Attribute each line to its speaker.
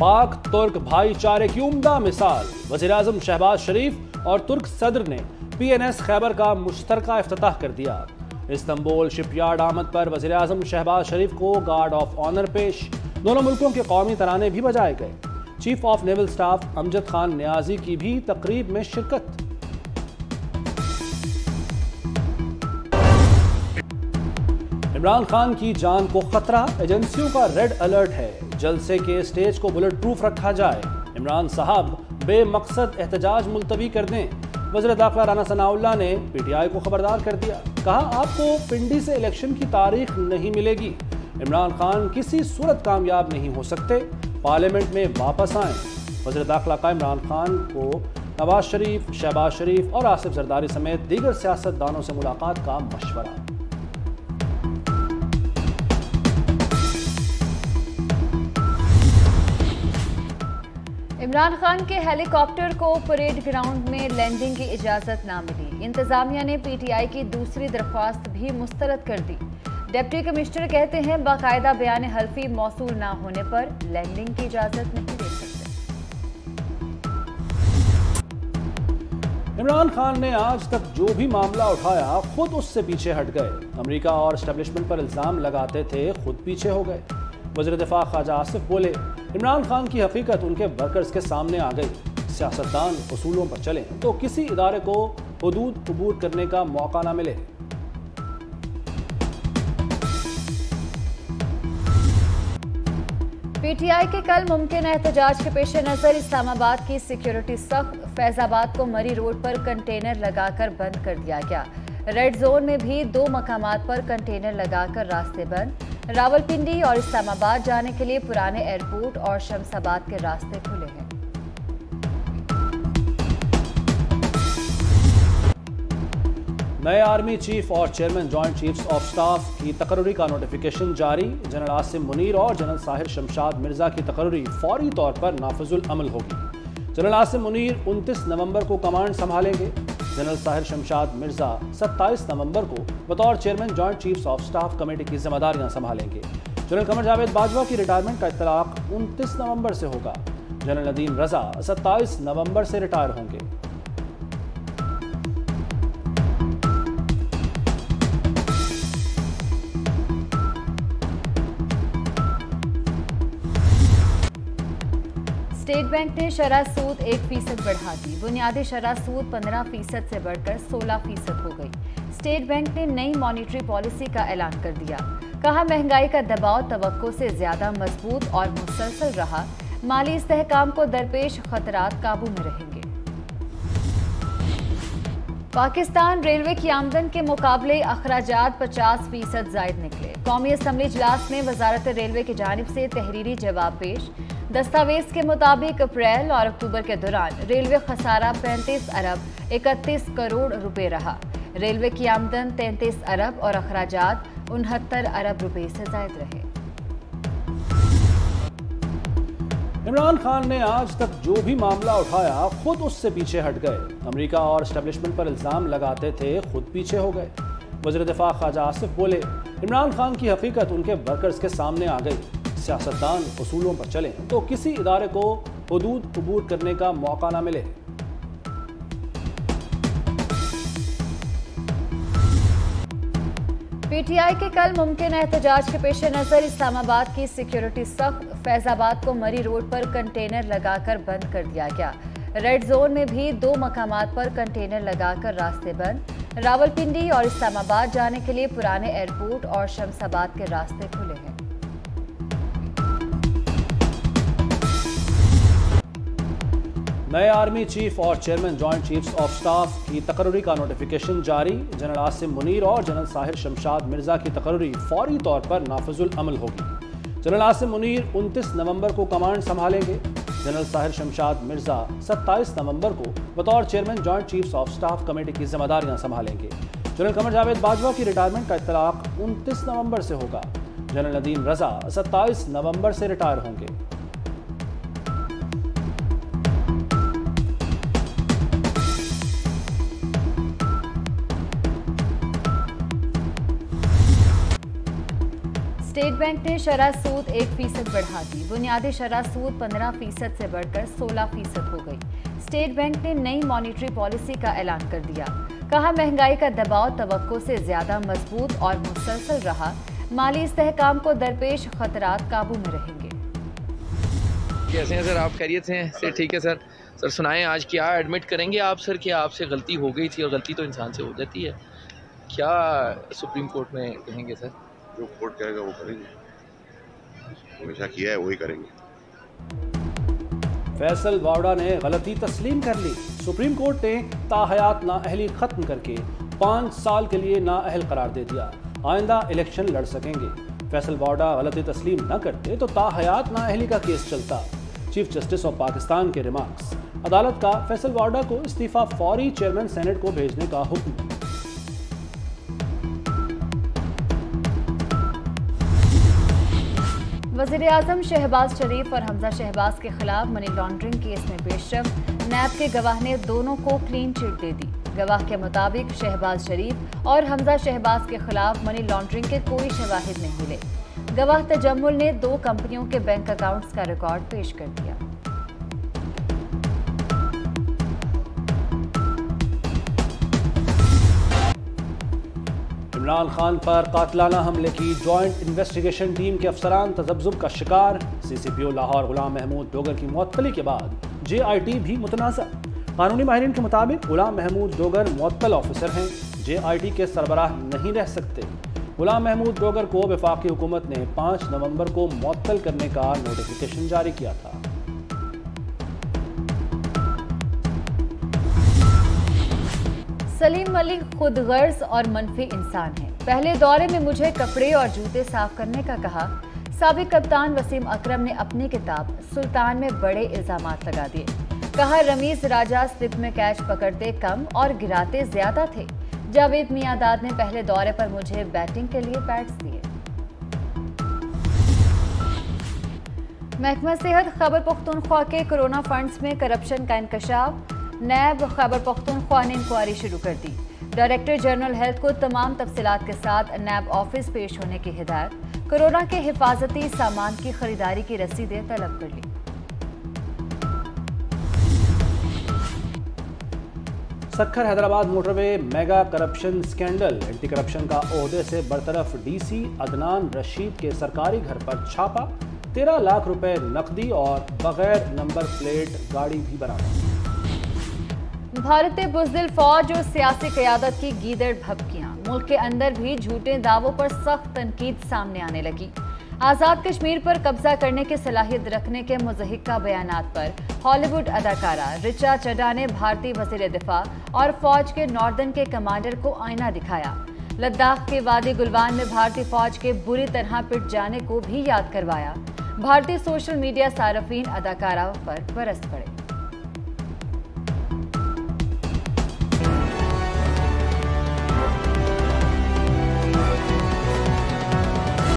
Speaker 1: पाक, तुर्क भाईचारे की उमदा मिसाल। वज़ीर अजम शहबाज शरीफ और तुर्क सदर ने पी एन एस खैबर का मुश्तर अफ्ताह कर दिया। इस्तंबुल शिपयार्ड आमद पर वज़ीर अजम शहबाज शरीफ को गार्ड ऑफ़ ऑनर पेश। दोनों मुल्कों के कौमी तराने भी बजाए गए। Chief of naval staff Amjad Khan Niazi की भी तकरीब में शिरकत। इमरान खान की जान को खतरा एजेंसियों का रेड अलर्ट है। जलसे के स्टेज को बुलेट प्रूफ रखा जाए। इमरान साहब बेमकसद एहतजाज मुलतवी कर दें। वजर दाखिला राना सनाउल्ला ने पीटीआई को खबरदार कर दिया। कहा, आपको पिंडी से इलेक्शन की तारीख नहीं मिलेगी। इमरान खान किसी सूरत कामयाब नहीं हो सकते। पार्लियामेंट में वापस आए। वजर दाखिला का इमरान खान को नवाज़ शरीफ, शहबाज शरीफ और आसिफ जरदारी समेत दीगर सियासतदानों से मुलाकात का मशवरा।
Speaker 2: इमरान खान के हेलीकॉप्टर को परेड ग्राउंड में लैंडिंग की इजाज़त ना मिली। इंतजामिया ने पीटीआई की दूसरी दरख्वास्त भी मुस्तरद कर दी। डिप्टी कमिश्नर कहते हैं, बाकायदा बयान हल्फी मौसू ना होने पर लैंडिंग की इजाज़त नहीं दे सकते।
Speaker 1: इमरान खान ने आज तक जो भी मामला उठाया, खुद उससे पीछे हट गए। अमेरिका और स्टैब्लिशमेंट पर इल्ज़ाम लगाते थे, खुद पीछे हो गए। वजर दिफा ख्वाजा आसिफ बोले इमरान खान की हकीकत उनके वर्कर्स के सामने आ गई। सियासतदान असूलों पर चले तो किसी इदारे को हदूद कबूर करने का मौका ना मिले।
Speaker 2: पीटीआई के कल मुमकिन एहतजाज के पेश नज़र। इस्लामाबाद की सिक्योरिटी सख्त फैजाबाद को मरी रोड पर कंटेनर लगाकर बंद कर दिया गया। रेड जोन में भी दो मकाम पर कंटेनर लगाकर रास्ते बंद। रावलपिंडी और इस्लामाबाद जाने के लिए पुराने एयरपोर्ट और शमसाबाद के रास्ते खुले हैं।
Speaker 1: नए आर्मी चीफ और chairman joint chiefs of staff की तकर्री का नोटिफिकेशन जारी। जनरल आसिम मुनीर और जनरल साहिर शमशाद मिर्ज़ा की तकर्री फौरी तौर पर नाफजुल अमल होगी। जनरल आसिम मुनीर 29 नवंबर को कमांड संभालेंगे। जनरल साहिर शमशाद मिर्ज़ा 27 नवंबर को बतौर chairman, joint chiefs of staff committee की जिम्मेदारियाँ संभालेंगे। जनरल कमर जावेद बाजवा की रिटायरमेंट का इतलाक 29 नवंबर से होगा। जनरल नदीम रजा 27 नवंबर से रिटायर होंगे।
Speaker 2: स्टेट बैंक ने शरह सूद एक फ़ीसद बढ़ा दी। बुनियादी शरह सूद पंद्रह फ़ीसद से बढ़कर सोलह फ़ीसद हो गई। स्टेट बैंक ने नई मॉनिटरी पॉलिसी का ऐलान कर दिया। कहा, महँगाई का दबाव तो से ज़्यादा मज़बूत और मुसलसल रहा। माली इसकाम को दरपेश खतरात काबू में रहेंगे। पाकिस्तान रेलवे की आमदन के मुकाबले अखराज पचास फ़ीसद जायद निकले। कौमी असम्बली इजलास में वजारत रेलवे की जानब से तहरीरी जवाब पेश। दस्तावेज़ के मुताबिक अप्रैल और अक्टूबर के दौरान रेलवे खसारा 35 अरब 31 करोड़ रुपए रहा। रेलवे की आमदन 33 अरब और अखराज उनहत्तर अरब रुपए से जायद रहे।
Speaker 1: इमरान खान ने आज तक जो भी मामला उठाया, खुद उससे पीछे हट गए। अमेरिका और स्टैब्लिशमेंट पर इल्ज़ाम लगाते थे, खुद पीछे हो गए। वजर दिफा ख्वाजा आसिफ बोले, इमरान खान की हकीकत उनके वर्कर्स के सामने आ गई। सियासतदान असूलों पर चलें तो किसी इदारे को हदूद कबूर करने का मौका ना मिले।
Speaker 2: पीटीआई के कल मुमकिन एहतजाज के पेश नज़र, इस्लामाबाद की सिक्योरिटी सख्त फैजाबाद को मरी रोड पर कंटेनर लगाकर बंद कर दिया गया। रेड जोन में भी दो मकाम पर कंटेनर लगाकर रास्ते बंद। रावलपिंडी और इस्लामाबाद जाने के लिए पुराने एयरपोर्ट और शमसाबाद के रास्ते खुले हैं।
Speaker 1: नए आर्मी चीफ और chairman joint chiefs of staff की तकर्री का नोटिफिकेशन जारी। जनरल आसिम मुनीर और जनरल साहिर शमशाद मिर्ज़ा की तकर्री फौरी तौर पर नाफजुल अमल होगी। जनरल आसिम मुनीर 29 नवंबर को कमांड संभालेंगे। जनरल साहिर शमशाद मिर्ज़ा 27 नवंबर को बतौर chairman joint chiefs of staff committee की जिम्मेदारियाँ संभालेंगे। जनरल कमर जावेद बाजवा की रिटायरमेंट का इतलाक 29 नवंबर से होगा। जनरल नदीम रजा 27 नवंबर से रिटायर होंगे।
Speaker 2: स्टेट बैंक ने शरह सूद एक फ़ीसद बढ़ा दी। बुनियादी शराब सूद पंद्रह फ़ीसद से बढ़कर सोलह फ़ीसद हो गई। स्टेट बैंक ने नई मॉनिटरी पॉलिसी का ऐलान कर दिया। कहा, महँगाई का दबाव तवक्को से ज़्यादा मज़बूत और मुसलसल रहा। माली इस्तेकाम को दरपेश खतरात काबू में रहेंगे।
Speaker 3: कैसे हैं सर? आप खैरियत से हैं? सर, ठीक है, सर। सर, सुनाएँ, आज क्या एडमिट करेंगे आप, सर, कि आपसे गलती हो गई थी और गलती तो इंसान से हो जाती है? क्या सुप्रीम कोर्ट में कहेंगे, सर?
Speaker 4: जो कोर्ट कहेगा वो करेंगे। हमेशा किया है, वही करेंगे।
Speaker 1: फैसल वावड़ा ने गलती तस्लीम कर ली। सुप्रीम कोर्ट ने ताहयात नाअहली खत्म करके पाँच साल के लिए नाअहल करार दे दिया। आइंदा इलेक्शन लड़ सकेंगे। फैसल वावड़ा गलती तस्लीम न करते तो ताहयात नाअहली का केस चलता। चीफ जस्टिस ऑफ़ पाकिस्तान के रिमार्क्स। अदालत का फैसल वाडा को इस्तीफा फौरी चेयरमैन सेनेट को भेजने का हुक्म।
Speaker 2: वज़ीर अजम शहबाज शरीफ और हमजा शहबाज के खिलाफ मनी लॉन्ड्रिंग केस में पेशरफ नैब के गवाह ने दोनों को क्लीन चिट दे दी। गवाह के मुताबिक शहबाज शरीफ और हमजा शहबाज के खिलाफ मनी लॉन्ड्रिंग के कोई शवाहिद नहीं मिले। गवाह तजमुल ने दो कंपनियों के बैंक अकाउंट्स का रिकॉर्ड पेश कर दिया।
Speaker 1: इमरान खान पर कातलाना हमले की जॉइंट इन्वेस्टिगेशन टीम के अफसरान तजब्जुब का शिकार। C C P O Lahore Ghulam Mahmood Dogar की मअतली के बाद जे आई टी भी मुतनाज़ा कानूनी माहरीन के मुताबिक गुलाम महमूद डोगर मअतल ऑफिसर हैं। जे आई टी के सरबराह नहीं रह सकते। गुलाम महमूद डोगर को विफाकी हुकूमत ने 5 नवंबर को मअतल करने का नोटिफिकेशन जारी किया था।
Speaker 2: सलीम मलिक खुद गर्ज और मनफी इंसान है। पहले दौरे में मुझे कपड़े और जूते साफ़ करने का कहा। सबक कप्तान वसीम अकरम ने अपनी किताब सुल्तान में बड़े इल्ज़ाम लगा दिए। कहा, रमीज राजा स्लिप में कैच पकड़ते कम और गिराते ज़्यादा थे। जावेद मियादाद ने पहले दौरे पर मुझे बैटिंग के लिए पैड्स दिए। महकमा सेहत खबर पख्तूनख्वा के कोरोना फंड्स में करप्शन का इंकशाफ। नैब खबर पख्तूनख्वा ने इंक्वायरी शुरू कर दी। डायरेक्टर जनरल हेल्थ को तमाम तफसीत के साथ नैब ऑफ़िस पेश होने की हिदायत, कोरोना के हिफाजती सामान की खरीदारी की रसीदें तलब कर ली।
Speaker 1: Sukkur Hyderabad motorway mega corruption scandal anti corruption का अहदे से बरतरफ डीसी अदनान रशीद के सरकारी घर पर छापा, तेरह लाख रुपए नकदी और बगैर नंबर प्लेट गाड़ी भी बरामद।
Speaker 2: भारतीय बुजदिल फौज और सियासी क्यादत की गीदड़ भपकियाँ मुल्क के अंदर भी झूठे दावों पर सख्त तनकीद सामने आने लगी। आज़ाद कश्मीर पर कब्जा करने की सलाहियत रखने के मुजहिका बयान पर हॉलीवुड अदाकारा रिचा चड्डा ने भारतीय वज़ीर दिफा और फौज के नॉर्दर्न के कमांडर को आईना दिखाया। लद्दाख के वादी गुलवान में भारतीय फौज के बुरी तरह पिट जाने को भी याद करवाया। भारतीय सोशल मीडिया सार्फिन अदाकारा पर बरस पड़े।